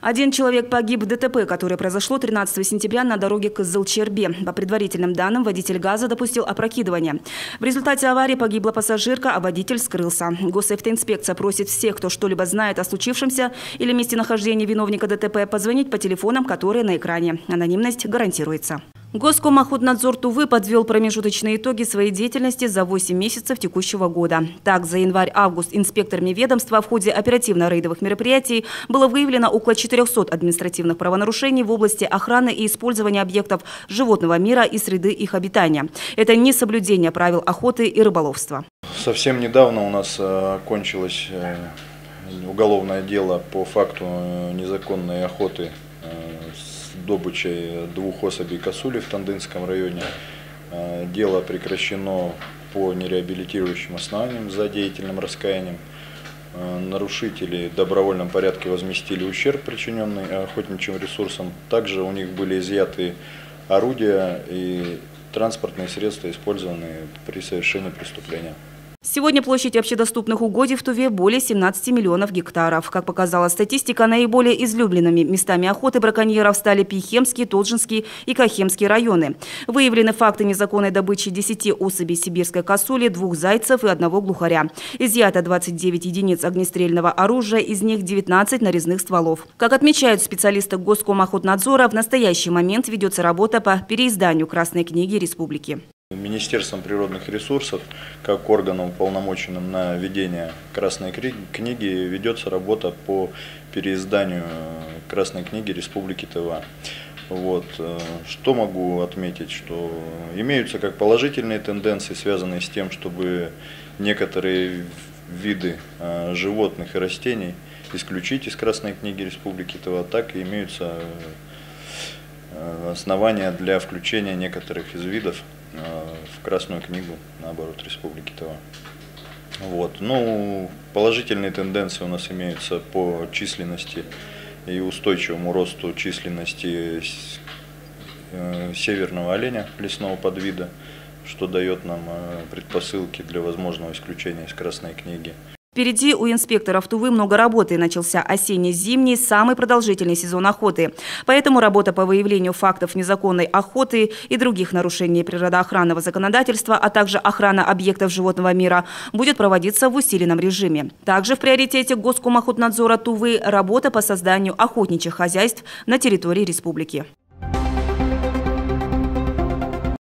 Один человек погиб в ДТП, которое произошло 13 сентября на дороге к Зылчербе. По предварительным данным, водитель ГАЗа допустил опрокидывание. В результате аварии погибла пассажирка, а водитель скрылся. Госавтоинспекция просит всех, кто что-либо знает о случившемся или месте нахождения виновника ДТП, позвонить по телефонам, которые на экране. Анонимность гарантируется. Госкомохотнадзор Тувы подвел промежуточные итоги своей деятельности за 8 месяцев текущего года. Так, за январь-август инспекторами ведомства в ходе оперативно-рейдовых мероприятий было выявлено около 400 административных правонарушений в области охраны и использования объектов животного мира и среды их обитания. Это не соблюдение правил охоты и рыболовства. Совсем недавно у нас э, кончилось э, уголовное дело по факту э, незаконной охоты добычей двух особей косули в Тандынском районе. Э, дело прекращено по нереабилитирующим основаниям за деятельным раскаянием. Э, нарушители в добровольном порядке возместили ущерб, причиненный охотничьим ресурсом. Также у них были изъяты орудия и транспортные средства, использованные при совершении преступления. Сегодня площадь общедоступных угодий в Туве более 17 миллионов гектаров. Как показала статистика, наиболее излюбленными местами охоты браконьеров стали Пихемский, Толжинский и Кахемский районы. Выявлены факты незаконной добычи 10 особей сибирской косули, двух зайцев и одного глухаря. Изъято 29 единиц огнестрельного оружия, из них 19 нарезных стволов. Как отмечают специалисты Госкомохотнадзора, в настоящий момент ведется работа по переизданию Красной книги республики. Министерством природных ресурсов, как органом, полномоченным на ведение Красной книги, ведется работа по переизданию Красной книги Республики Тыва. Вот. Э, что могу отметить, что имеются как положительные тенденции, связанные с тем, чтобы некоторые виды э, животных и растений исключить из Красной книги Республики Тыва, так и имеются э, основания для включения некоторых из видов Э, в Красную книгу, наоборот, Республики Тыва. Вот. Ну, положительные тенденции у нас имеются по численности и устойчивому росту численности э, северного оленя лесного подвида, что дает нам э, предпосылки для возможного исключения из Красной книги. Впереди у инспекторов Тувы много работы. Начался осенне-зимний, самый продолжительный сезон охоты. Поэтому работа по выявлению фактов незаконной охоты и других нарушений природоохранного законодательства, а также охрана объектов животного мира будет проводиться в усиленном режиме. Также в приоритете Госкомохотнадзора Тувы работа по созданию охотничьих хозяйств на территории республики.